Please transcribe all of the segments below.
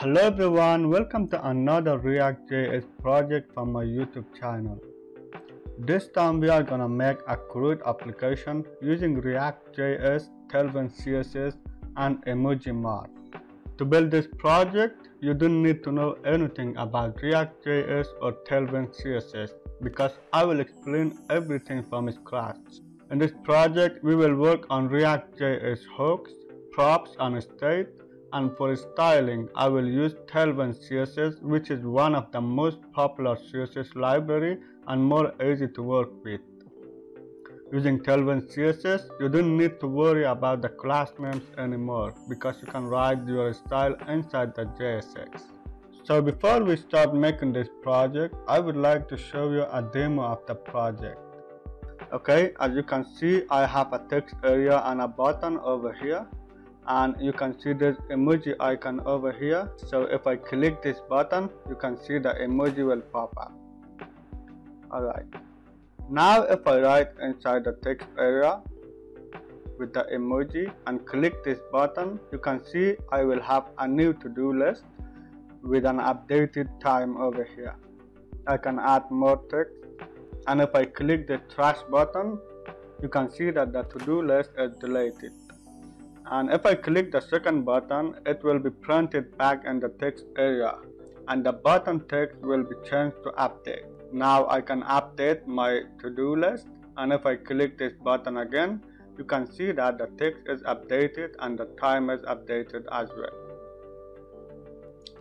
Hello everyone, welcome to another React.js project from my YouTube channel. This time we are gonna make a crude application using React.js, Tailwind CSS and Emoji Emojimart. To build this project, you don't need to know anything about React.js or Tailwind CSS because I will explain everything from scratch. In this project, we will work on React.js hooks, props and state and for styling I will use Tailwind CSS which is one of the most popular CSS library and more easy to work with. Using Tailwind CSS you don't need to worry about the class names anymore because you can write your style inside the JSX. So before we start making this project I would like to show you a demo of the project. Okay, as you can see I have a text area and a button over here and you can see this emoji icon over here. So if I click this button you can see the emoji will pop up. Alright now if I write inside the text area with the emoji and click this button you can see I will have a new to-do list with an updated time over here. I can add more text. And if I click the trash button you can see that the to-do list is deleted and if I click the second button it will be printed back in the text area and the button text will be changed to update. Now I can update my to-do list and if I click this button again you can see that the text is updated and the time is updated as well.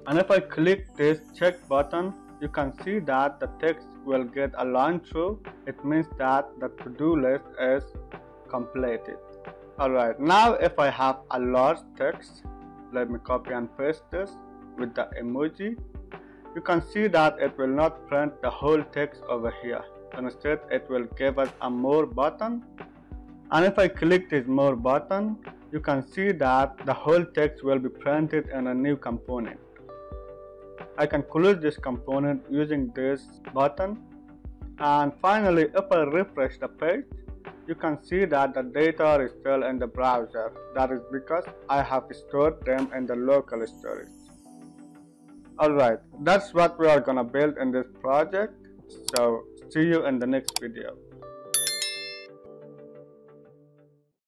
And if I click this check button you can see that the text will get a line through. It means that the to-do list is completed. Alright, now if I have a large text, let me copy and paste this with the emoji. You can see that it will not print the whole text over here. Instead, it will give us a more button. And if I click this more button, you can see that the whole text will be printed in a new component. I can close this component using this button. And finally, if I refresh the page, you can see that the data is still in the browser. That is because I have stored them in the local storage. Alright, that's what we are gonna build in this project. So see you in the next video.